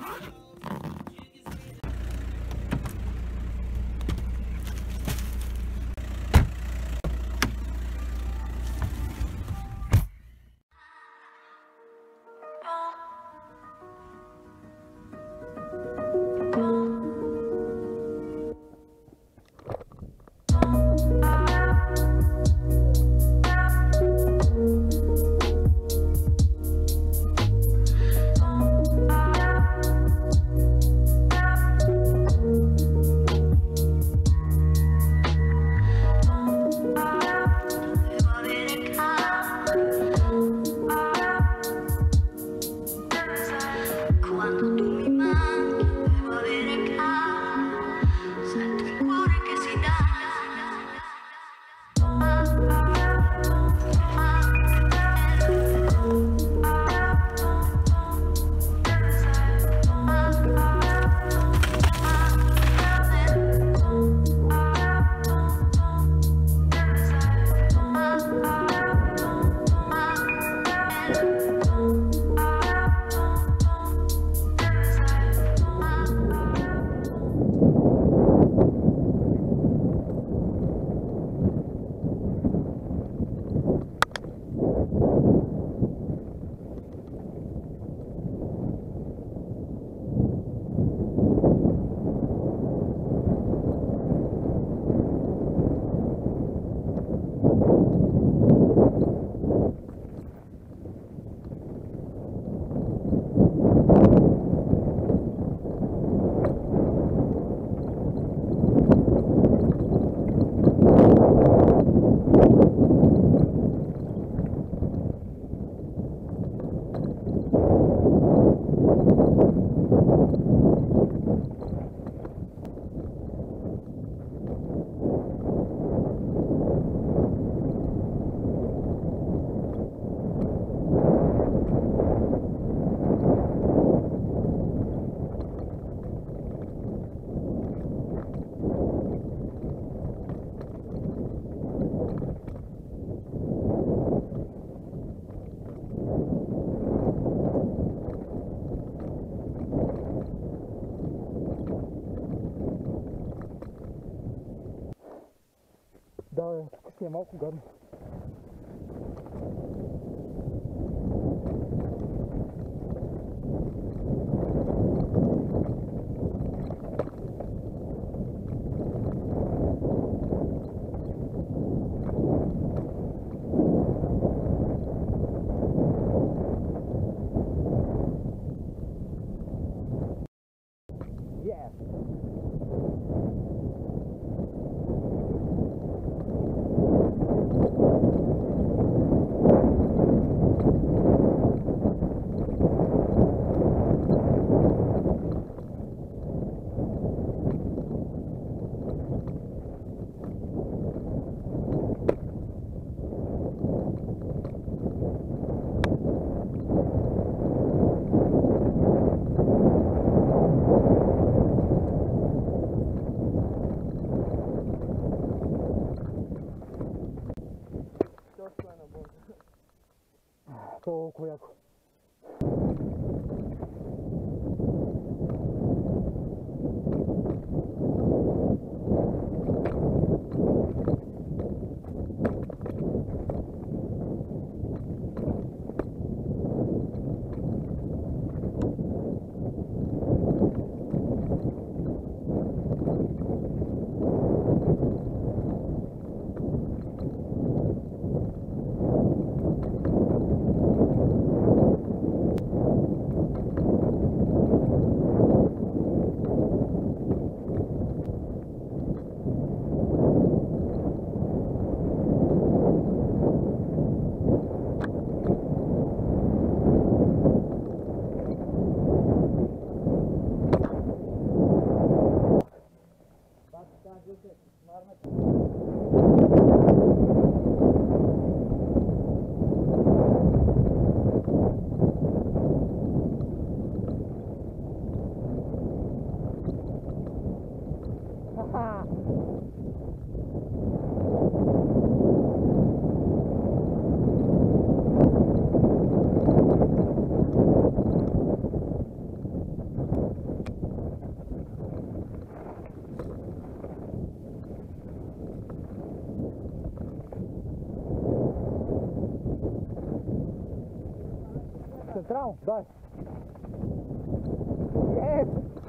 Huh? queimar o garoto. Ha ha! central? Dois. É.